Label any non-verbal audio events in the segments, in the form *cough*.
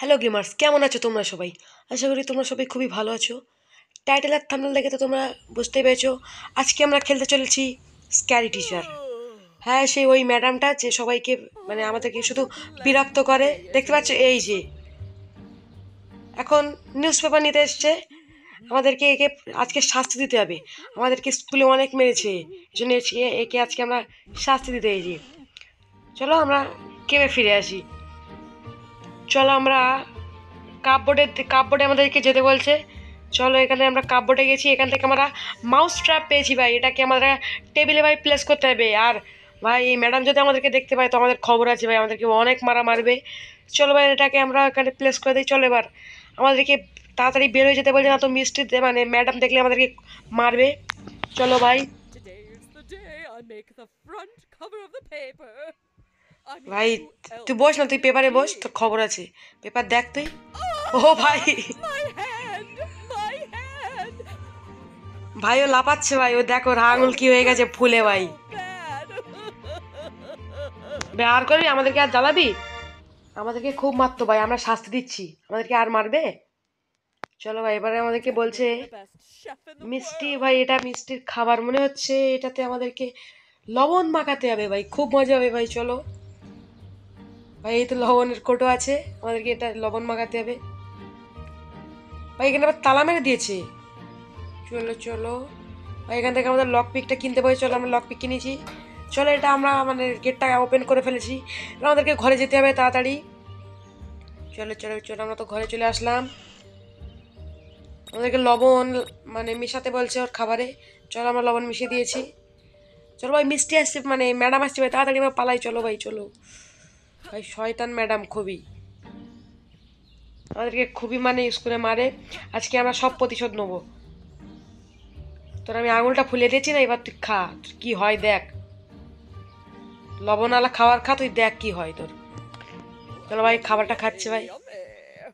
Hello gamers কেমন আছো তোমরা সবাই? আশা করি তোমরা সবাই খুবই ভালো আছো। টাইটেল আর থামনেল দেখে তো তোমরা বুঝতেই পেরেছ। আজকে আমরা খেলতে চলেছি স্ক্যারি টিচার হ্যাঁ সেই ওই ম্যাডামটা যে সবাইকে মানে আমাদেরকে শুধু বিরক্ত করে। দেখতে পাচ্ছ? এই যে। এখন নিউজ পেপার নিতে এসছে। আমাদেরকে একে আজকে শাস্তি দিতে হবে। আমাদেরকে স্কুলে অনেক মেরেছে। এই জন্য একে- আজকে আমরা শাস্তি দিতে এসেছি। চলো আমরা কেবে ফিরে আসি। চলো আমরা কাপবোর্ডে কাপবোর্ডে আমাদেরকে যেতে বলছে। চলো এখানে আমরা কাপবোর্ডে গেছি, এখান থেকে আমরা মাউস ট্র্যাপ পেয়েছি ভাই। এটাকে আমরা টেবিলে ভাই প্লেস করতে হবে। আর ভাই ম্যাডাম যদি আমাদেরকে দেখতে পায়, তো আমাদের খবর আছে ভাই, আমাদেরকে অনেক মারা মারবে। চলো ভাই, এটাকে আমরা এখানে প্লেস করে দিই। চলো এবার আমাদেরকে তাড়াতাড়ি বের হয়ে যেতে বলছে না তো মিষ্টি মানে ম্যাডাম দেখলে আমাদেরকে মারবে। চলো ভাই। Today is the day I make the front cover of the paper. ভাই, তুই বস না, তুই পেপারে বস, তোর খবর আছে। পেপার দেখ তুই। ও ভাই! ভাই, ও লাপাচ্ছে ভাই, ও দেখো আঙুল কি হয়ে গেছে ফুলে ভাই! আর করবি? আমাদেরকে আর জ্বালাবি? আমাদেরকে খুব মারতো ভাই, আমরা শাস্তি দিচ্ছি। আমাদেরকে আর মারবে? চলো ভাই, এবারে আমাদেরকে বলছে, মিষ্টি ভাই, এটা মিষ্টির খাবার মনে হচ্ছে। এটাতে আমাদেরকে লবণ মাখাতে হবে ভাই, খুব মজা হবে ভাই, চলো। ভাই, এই তো লবণের কোটো আছে। আমাদেরকে এটা লবণ মাখাতে হবে। ভাই, এখানে আবার তালা মেরে দিয়েছে। চলো চলো। ভাই, এখান থেকে আমাদের লক পিকটা কিনতে পারি চলো, আমরা লক পিক কিনেছি। চলো, এটা আমরা মানে গেটটা ওপেন করে ফেলেছি। আমাদেরকে ঘরে যেতে হবে তাড়াতাড়ি। চলো চলো চলো, আমরা তো ঘরে চলে আসলাম। আমাদেরকে লবণ মানে মেশাতে বলছে ওর খাবারে। চলো, আমরা লবণ মিশিয়ে দিয়েছি। চলো, ভাই, মিষ্টি আসছে মানে ম্যাডাম আসছে, ভাই, তাড়াতাড়ি আমরা পালাই। চলো, ভাই, চলো। ভাই, শয়তান ম্যাডাম খুবই। আমাদেরকে খুবই মানে স্কুলে মারে। আজকে আমরা সব প্রতিশোধ নেব। তোর আমি আঙুলটা ফুলে দিয়েছি না, এবার তুই খা। কি হয় দেখ। লবণওয়ালা খাবার খা, তুই দেখ কি হয় তোর। চলো ভাই, খাবারটা খাচ্ছে ভাই।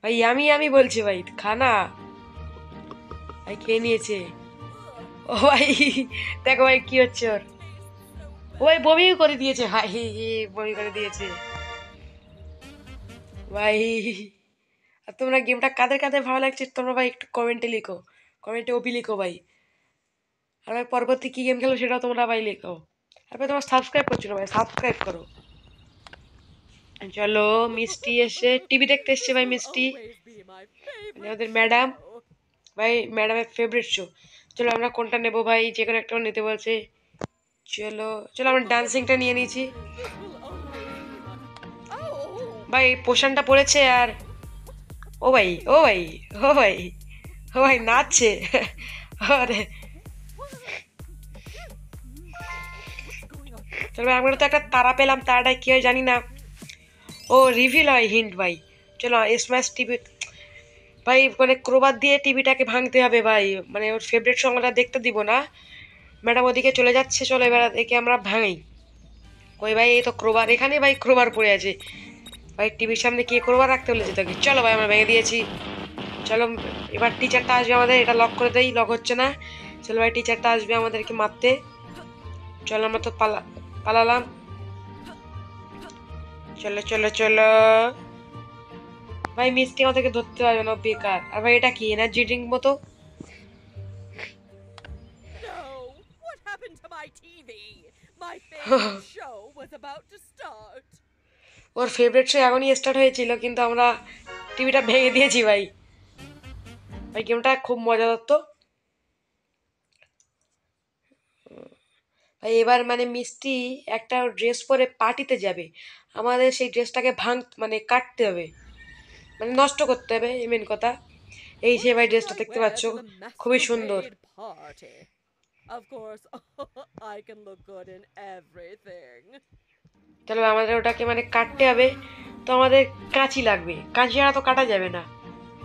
ভাই, আমি আমি বলছি ভাই, খা না। ভাই, খেয়ে নিয়েছে। ও ভাই, দেখো ভাই, কি হচ্ছে ওর। ও ভাই, বমি করে দিয়েছে। ভাই বমি করে দিয়েছে। ভাই, আর তোমরা গেমটা কাদের কাদের ভালো লাগছে তোমরা ভাই একটু কমেন্টে লিখো। কমেন্টে ওপি লিখো ভাই। আর ভাই পরবর্তী কী গেম খেলো সেটাও তোমরা ভাই লিখো। আর ভাই তোমরা সাবস্ক্রাইব করছ ভাই? সাবস্ক্রাইব করো। চলো, মিষ্টি এসে, টিভি দেখতে এসছে ভাই মিষ্টি. আমাদের ম্যাডাম। ভাই, ম্যাডামের ফেভারিট শো চলো আমরা কোনটা নেব ভাই? যে কোনো একটা নিতে বলছে। চলো চলো আমরা ডান্সিংটা নিয়ে নিয়েছি। ভাই পোশানটা পড়েছে আর ও ভাই ও ভাই ও ভাই ও ভাই নাচছে। আরে। চলো আমরা তো একটা তারা পেলাম, তারাটা কি হয় জানি না। ও রিভিল হয় হিন্ট ভাই। চলো স্ম্যাশ টিভি ভাই মানে ক্রোবার দিয়ে টিভিটাকে ভাঙতে হবে ভাই। মানে ওর ফেভারিট সংটা দেখতে দিব না। ম্যাডাম ওদিকে চলে যাচ্ছে, চলো এবার একে আমরা ভাঙি। ওই ভাই, এই তো ক্রোবার এখানে ভাই ক্রোবার পড়ে আছে। ভাই টিভির সামনে কে ক্রোবার রাখতে বলেছে তোকে চলো ভাই আমরা ভেঙে দিয়েছি। চলো এবার টিচারটা আসবে আমাদের এটা লক করে দেই লক হচ্ছে না। চলো ভাই টিচারটা আসবে আমাদেরকে মারতে। চলো আমরা তো পালা পালালাম। চলো চলো চলো। ভাই মিষ্টি আমাদেরকে ধরতে পারবে না বেকার। আর ভাই এটা কি এনার্জি ড্রিঙ্ক মতো? My *laughs* favorite show was about to start. ওর ফেভারিট শো এখনই স্টার্ট হয়েছিল, কিন্তু আমরা টিভিটা ভেঙে দিয়েছি ভাই। ভাই গেমটা খুব মজাদার তো ভাই, এবার মানে মিষ্টি একটা ড্রেস পরে পার্টিতে যাবে। আমাদের সেই ড্রেসটাকে ভাঙ মানে কাটতে হবে। মানে নষ্ট করতে হবে, এই মেন কথা। এই সে ভাই ড্রেসটা দেখতে পাচ্ছ, খুবই সুন্দর. Of. *laughs* তাহলে আমাদের ওটাকে মানে কাটতে হবে। তো আমাদের কাঁচি লাগবে। কাঁচি ছাড়া তো কাটা যাবে না।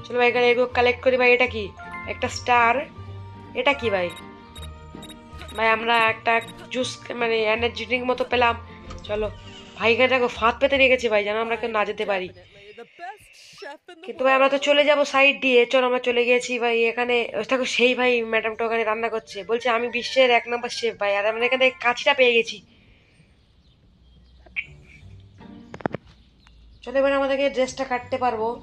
চলো ভাই, এখানে এগুলো কালেক্ট করি ভাই, এটা কি? একটা স্টার এটা কি ভাই? ভাই, আমরা একটা জুস মানে এনার্জি ড্রিঙ্ক মতো পেলাম। চলো। ভাই, এখানে দেখো, ফাঁদ পেতে রেখেছে ভাই, যেন আমরা কেউ না যেতে পারি। কিন্তু ভাই, আমরা তো চলে যাব সাইড দিয়ে। চলো, আমরা চলে গেছি ভাই, এখানে। দেখো, সেই ভাই ম্যাডামটা ওখানে রান্না করছে। বলছে, আমি বিশ্বের এক নম্বর শেফ ভাই, আর আমরা এখানে কাঁচিটা পেয়ে গেছি। চলো এবার আমাদেরকে ড্রেসটা কাটতে পারব।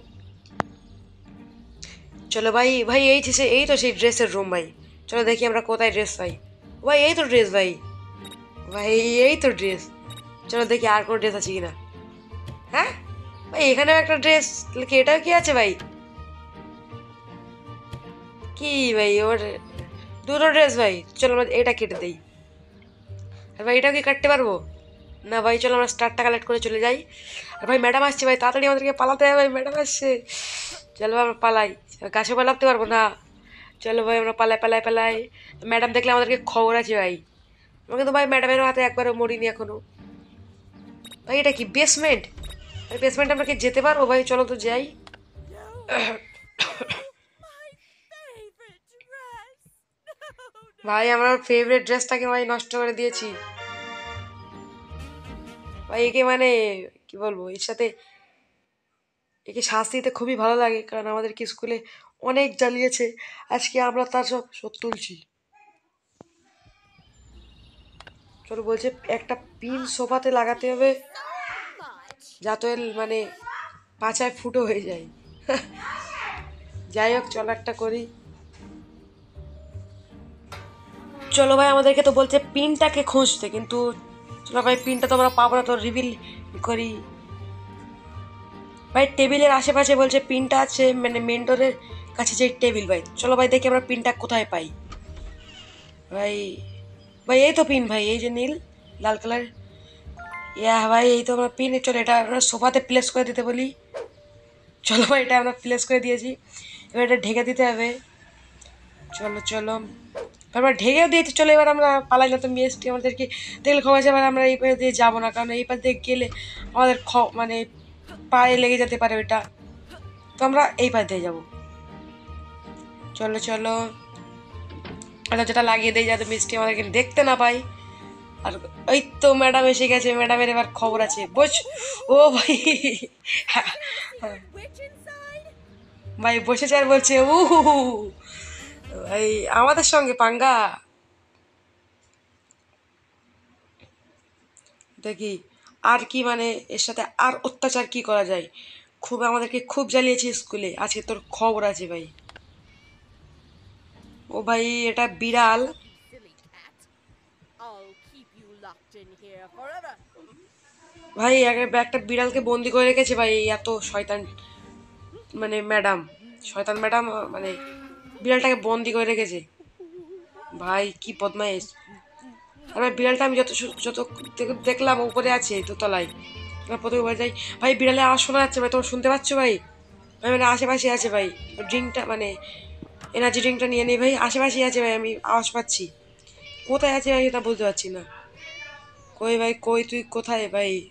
চলো ভাই ভাই, এই সে- এই তো সেই ড্রেসের রুম ভাই। চলো দেখি আমরা কোথায় ড্রেস পাই। ভাই, এই তো ড্রেস ভাই। ভাই, এই তো ড্রেস চলো দেখি আর কোনো ড্রেস আছে কিনা। হ্যাঁ? ভাই, এখানেও একটা ড্রেস কি, এটাও কি আছে ভাই? কি ভাই, ওর দুটো ড্রেস ভাই। চলো আমরা এটা কেটে দিই। আর ভাই, এটাও কি কাটতে পারব? না ভাই চলো আমরা স্টারটা কালেক্ট করে চলে যাই। আর ভাই ম্যাডাম আসছে ভাই তাড়াতাড়ি আমাদেরকে পালাতে হবে ভাই ম্যাডাম আসছে। চলো ভাই আমরা পালাই। গাছে পালাতে পারব না? চলো ভাই আমরা পালাই পালাই পালাই। ম্যাডাম দেখলে আমাদেরকে খবর আছে ভাই। আমরা কিন্তু ভাই ম্যাডামের হাতে একবারও মরিনি এখনও ভাই এটা কি বেসমেন্ট ভাই বেসমেন্ট আমরা কি যেতে পারব ভাই? চলো তো যাই. ভাই আমার ফেভারিট ড্রেসটাকে ভাই নষ্ট করে দিয়েছি। ভাই একে মানে কি বলব, এর সাথে, একে শাস্তি দিতে খুবই ভালো লাগে, কারণ আমাদেরকে স্কুলে অনেক জ্বালিয়েছে, আজকে আমরা তার সব শোধ তুলছি চলো বলছে, একটা পিন সোফাতে লাগাতে হবে. যাতে মানে পাছায় ফুটো হয়ে যায় যাই হোক, চলো একটা করি চলো ভাই, আমাদেরকে তো বলছে, পিনটাকে খুঁজতে, কিন্তু চলো ভাই, পিনটা তো আমরা পাবো না তো রিভিল করি। ভাই, টেবিলের আশেপাশে বলছে পিনটা আছে মানে মেন ডোরের কাছে যে টেবিল, ভাই। চলো ভাই, দেখি আমরা পিনটা কোথায় পাই। ভাই ভাই, এই তো পিন, ভাই, এই যে নীল, লাল কালার। ইয়া, ভাই, এই তো আমরা পিন, চলো, এটা আমরা সোফাতে প্লেস করে দিতে বলি। চলো ভাই, এটা আমরা প্লেস করে দিয়েছি। এবার এটা ঢেকে দিতে হবে। চলো চলো। তারপর ঢেকেও দিয়েছি চলো এবার আমরা পালাই না তো মিএসটি আমাদেরকে দেখলে খবর আছে এবার আমরা এই পাশ দিয়ে যাব না কারণ এই পাশ দিয়ে গেলে আমাদের খ মানে পায়ে লেগে যেতে পারে ওইটা। তো আমরা এই পাশ দিয়ে যাব। চলো চলো। এটা যেটা লাগিয়ে দেয় যাতে মিষ্টি আমাদেরকে দেখতে না পাই আর ওই তো ম্যাডাম এসে গেছে ম্যাডামের এবার খবর আছে। বুঝ ও ভাই। ভাই বসেছে আর বলছে উ ভাই আমাদের সঙ্গে পাঙ্গা। দেখি আর কি মানে এর সাথে আর অত্যাচার কি করা যায়। খুব আমাদেরকে খুব জ্বালিয়েছে স্কুলে। আজকে তোর খবর আছে ভাই। ও ভাই, এটা বিড়াল. ভাই এক- একটা বিড়ালকে বন্দি করে রেখেছে ভাই, এত শয়তান। মানে ম্যাডাম, শয়তান ম্যাডাম মানে বিড়ালটাকে বন্দি করে রেখেছে। ভাই, কি বদমাইশ। আর ভাই বিড়ালটা আমি যত যত দেখ- দেখলাম উপরে আছে দোতলায় আমরা প্রথমে উপরে যাই ভাই বিড়ালে আওয়াজ শোনা যাচ্ছে ভাই, তোমরা শুনতে পাচ্ছ ভাই? ভাই মানে আশেপাশে আছে ভাই ড্রিঙ্কটা মানে এনার্জি ড্রিঙ্কটা নিয়ে নেই ভাই, আশেপাশেই আছে ভাই, আমি আওয়াজ পাচ্ছি। কোথায় আছে ভাই, সেটা বলতে পারছি না। কই ভাই, কই, তুই কোথায় ভাই?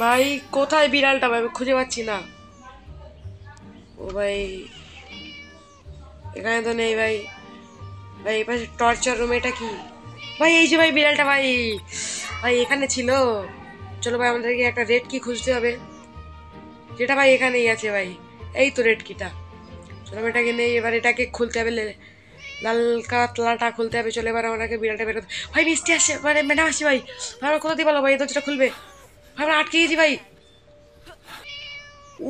ভাই, কোথায় বিড়ালটা ভাই? খুঁজে পাচ্ছি না। ও ভাই, এখানে তো নেই ভাই। ভাই, এই পাশে টর্চার রুম এটা কি? ভাই, এই যে ভাই বিড়ালটা ভাই ভাই, এখানে ছিল। চলো ভাই, আমাদেরকে একটা রেড কি খুঁজতে হবে। যেটা ভাই এখানেই আছে ভাই। এই তো রেড কিটা চলো এটাকে নেই, এবার এটাকে খুলতে হবে। লাল কাতলাটা খুলতে হবে। চলো এবার আমাকে বিড়ালটা বেরোতে ভাই, মিষ্টি আসছে। মানে ম্যাডাম আসছে ভাই। আমরা কোথা দিয়ে বলো ভাই? দরজাটা খুলবে। আমরা আটকে গেছি ভাই।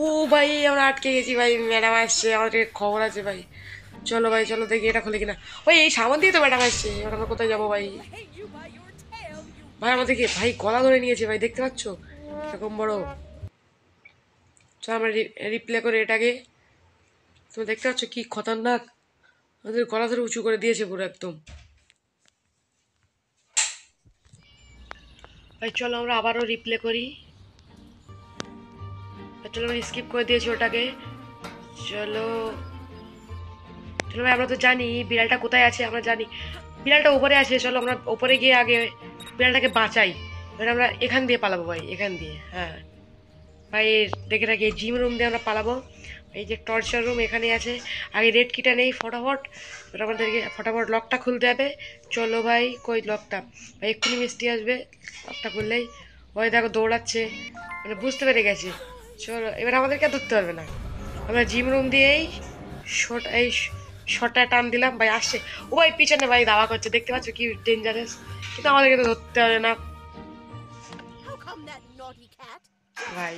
ও ভাই, আমরা আটকে গেছি ভাই, ম্যাডাম আসছে, আমাদের খবর আছে ভাই। চলো ভাই, চলো দেখি এটা খুলে কিনা। ভাই এই সামন দিয়ে তো ম্যাডাম আসছে আমরা কোথায় যাব ভাই? ভাই, আমাদেরকে, ভাই, গলা ধরে নিয়েছে ভাই, দেখতে পাচ্ছ? এরকম বড়। চল আমরা রিপ্লে করে এটাকে। তুমি দেখতে পাচ্ছ কি খতরনাক? আমাদের গলা ধরে উঁচু করে দিয়েছে পুরো একদম। ভাই চলো আমরা আবারও রিপ্লে করি। চলো আমি স্কিপ করে দিয়েছি ওটাকে। চলো চলো ভাই, আমরা তো জানি বিড়ালটা কোথায় আছে, আমরা জানি। বিড়ালটা ওপরে আছে, চলো আমরা ওপরে গিয়ে আগে বিড়ালটাকে বাঁচাই। এবার আমরা এখান দিয়ে পালাবো ভাই, এখান দিয়ে হ্যাঁ। ভাই, দেখে রাখি জিম রুম দিয়ে আমরা পালাবো। এই যে টর্চার রুম এখানে আছে। আগে রেড কিটা নেই, ফটাফট। এবার আমাদেরকে ফটাফট লকটা খুলতে হবে। চলো ভাই, কই লকটা ভাই, এক্ষুনি মিষ্টি আসবে। লকটা খুললেই। ওই দেখো, দৌড়াচ্ছে। মানে বুঝতে পেরে গেছে। চলো, এবার আমাদেরকে ধরতে পারবে না। আমরা জিম রুম দিয়েই শট এই শটটা টান দিলাম। ভাই, আসছে। ও ভাই, পিছনে ভাই দাওয়া করছে। দেখতে পাচ্ছ কি ডেঞ্জারাস কিন্তু আমাদেরকে তো ধরতে হবে না। How come that ভাই।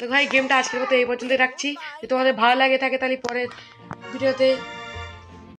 তো ভাই গেমটা আজকের মতো এই পর্যন্তই রাখছি। যদি তোমাদের ভালো লাগে থাকে, তাহলে পরের ভিডিওতে